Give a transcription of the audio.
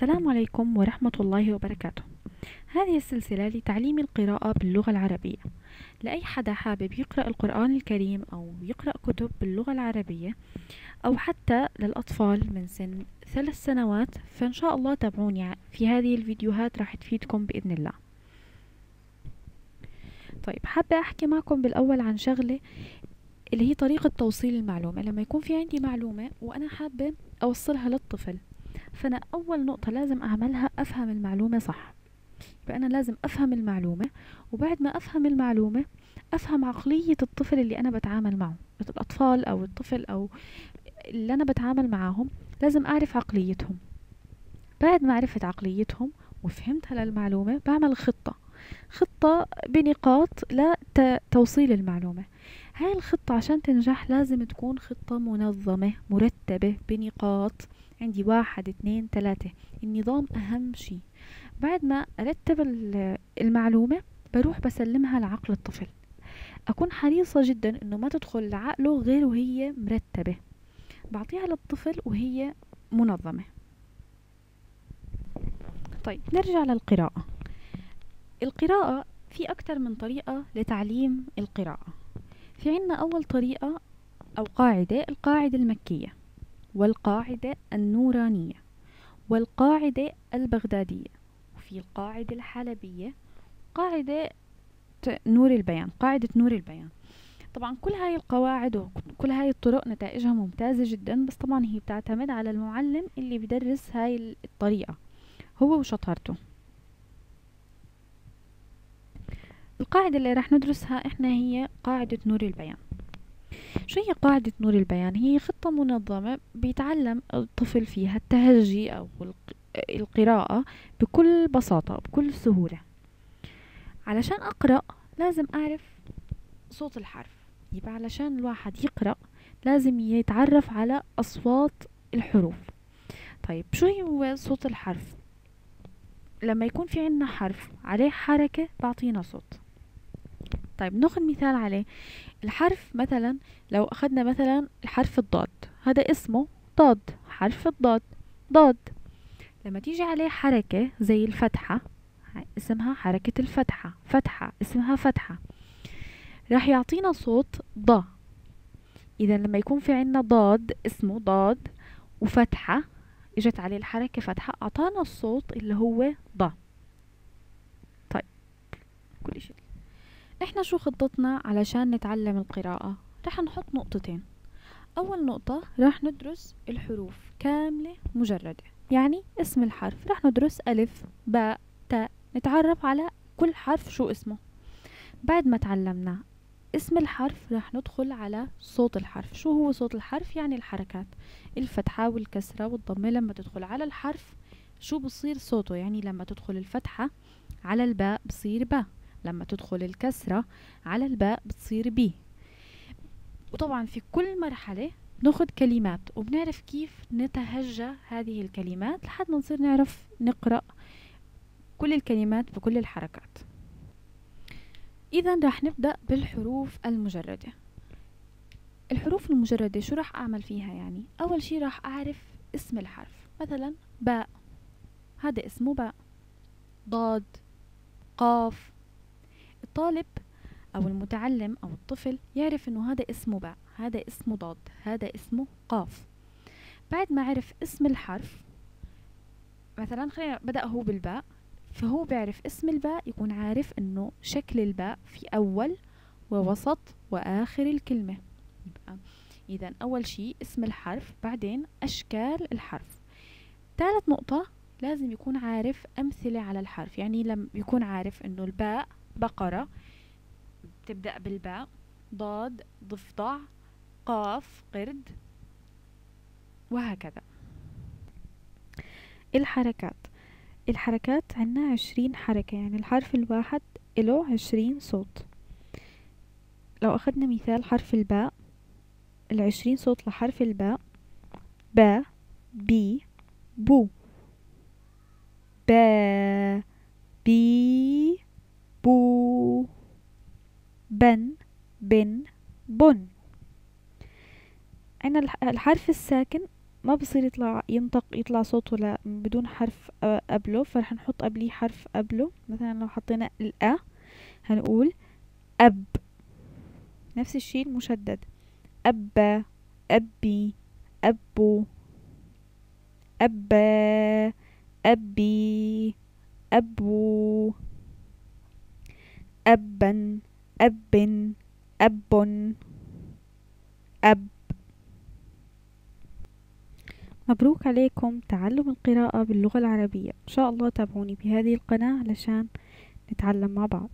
السلام عليكم ورحمة الله وبركاته. هذه السلسلة لتعليم القراءة باللغة العربية. لأي حدا حابب يقرأ القرآن الكريم أو يقرأ كتب باللغة العربية أو حتى للأطفال من سن ثلاث سنوات فإن شاء الله تابعوني في هذه الفيديوهات راح تفيدكم بإذن الله. طيب حابة أحكي معكم بالأول عن شغلة اللي هي طريقة توصيل المعلومة. لما يكون في عندي معلومة وأنا حابة أوصلها للطفل فأنا أول نقطة لازم أعملها أفهم المعلومة صح. يبقى أنا لازم أفهم المعلومة وبعد ما أفهم المعلومة أفهم عقلية الطفل اللي أنا بتعامل معه. الأطفال أو الطفل أو اللي أنا بتعامل معاهم لازم أعرف عقليتهم. بعد ما عرفت عقليتهم وفهمتها للمعلومة بعمل خطة. خطة بنقاط لتوصيل المعلومة. هاي الخطة عشان تنجح لازم تكون خطة منظمة مرتبة بنقاط؟ عندي واحد اثنين ثلاثة. النظام أهم شي. بعد ما أرتب المعلومة بروح بسلمها لعقل الطفل. أكون حريصة جدا إنه ما تدخل لعقله غير وهي مرتبة. بعطيها للطفل وهي منظمة. طيب نرجع للقراءة. القراءة في أكثر من طريقة لتعليم القراءة. في عنا أول طريقة أو قاعدة القاعدة المكية والقاعدة النورانية والقاعدة البغدادية وفي القاعدة الحلبية قاعدة نور البيان قاعدة نور البيان. طبعا كل هاي القواعد وكل هاي الطرق نتائجها ممتازة جدا بس طبعا هي بتعتمد على المعلم اللي بدرس هاي الطريقة هو وشطارته. القاعدة اللي راح ندرسها إحنا هي قاعدة نور البيان. شو هي قاعدة نور البيان؟ هي خطة منظمة بيتعلم الطفل فيها التهجي أو القراءة بكل بساطة بكل سهولة. علشان أقرأ لازم أعرف صوت الحرف. يبقى علشان الواحد يقرأ لازم يتعرف على أصوات الحروف. طيب شو هو صوت الحرف؟ لما يكون في عنا حرف عليه حركة بعطينا صوت. طيب ناخذ مثال عليه. الحرف مثلا لو أخذنا مثلا الحرف الضاد هذا اسمه ضاد حرف الضاد ضاد. لما تيجي عليه حركة زي الفتحة اسمها حركة الفتحة فتحة اسمها فتحة راح يعطينا صوت ض. إذا لما يكون في عنا ضاد اسمه ضاد وفتحة إجت عليه الحركة فتحة أعطانا الصوت اللي هو ض. طيب كل شيء. إحنا شو خطتنا علشان نتعلم القراءة؟ رح نحط نقطتين. أول نقطة رح ندرس الحروف كاملة مجردة. يعني اسم الحرف. رح ندرس ألف باء تاء. نتعرف على كل حرف شو اسمه. بعد ما تعلمنا اسم الحرف رح ندخل على صوت الحرف. شو هو صوت الحرف؟ يعني الحركات. الفتحة والكسرة والضمة. لما تدخل على الحرف شو بصير صوته؟ يعني لما تدخل الفتحة على الباء بصير باء. لما تدخل الكسرة على الباء بتصير بي. وطبعا في كل مرحلة ناخد كلمات وبنعرف كيف نتهجى هذه الكلمات لحد ما نصير نعرف نقرأ كل الكلمات بكل الحركات. إذا راح نبدأ بالحروف المجردة. الحروف المجردة شو راح أعمل فيها يعني؟ أول شي راح أعرف اسم الحرف. مثلا باء. هذا اسمه باء. ضاد. قاف. الطالب أو المتعلم أو الطفل يعرف إنه هذا اسمه باء هذا اسمه ضاد هذا اسمه قاف. بعد ما عرف اسم الحرف مثلا خلينا بدأ هو بالباء فهو بيعرف اسم الباء يكون عارف إنه شكل الباء في أول ووسط وآخر الكلمة. إذا أول شيء اسم الحرف بعدين أشكال الحرف. ثالث نقطة لازم يكون عارف أمثلة على الحرف. يعني لما يكون عارف إنه الباء بقرة تبدأ بالباء ضاد ضفدع قاف قرد وهكذا. الحركات. الحركات عنا عشرين حركة يعني الحرف الواحد له عشرين صوت. لو أخذنا مثال حرف الباء العشرين صوت لحرف الباء با بي بو. با بي بن بن بن. عندنا الحرف الساكن ما بصير يطلع ينطق يطلع صوته لا بدون حرف قبله. فرح نحط قبليه حرف قبله. مثلا لو حطينا الأ هنقول أب. نفس الشي المشدد. أبا أبي أبو أبا أبي أبو أبا. أب أب أب. مبروك عليكم تعلم القراءة باللغة العربية. إن شاء الله تابعوني بهذه القناة علشان نتعلم مع بعض.